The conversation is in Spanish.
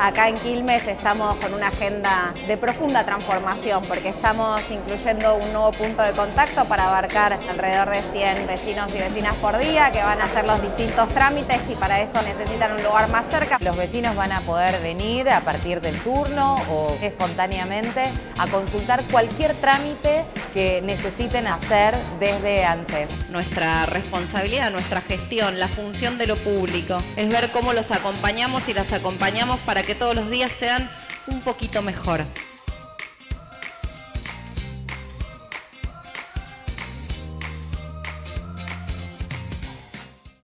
Acá en Quilmes estamos con una agenda de profunda transformación porque estamos incluyendo un nuevo punto de contacto para abarcar alrededor de 100 vecinos y vecinas por día que van a hacer los distintos trámites y para eso necesitan un lugar más cerca. Los vecinos van a poder venir a partir del turno o espontáneamente a consultar cualquier trámite que necesiten hacer desde ANSES. Nuestra responsabilidad, nuestra gestión, la función de lo público es ver cómo los acompañamos y las acompañamos para que todos los días sean un poquito mejor.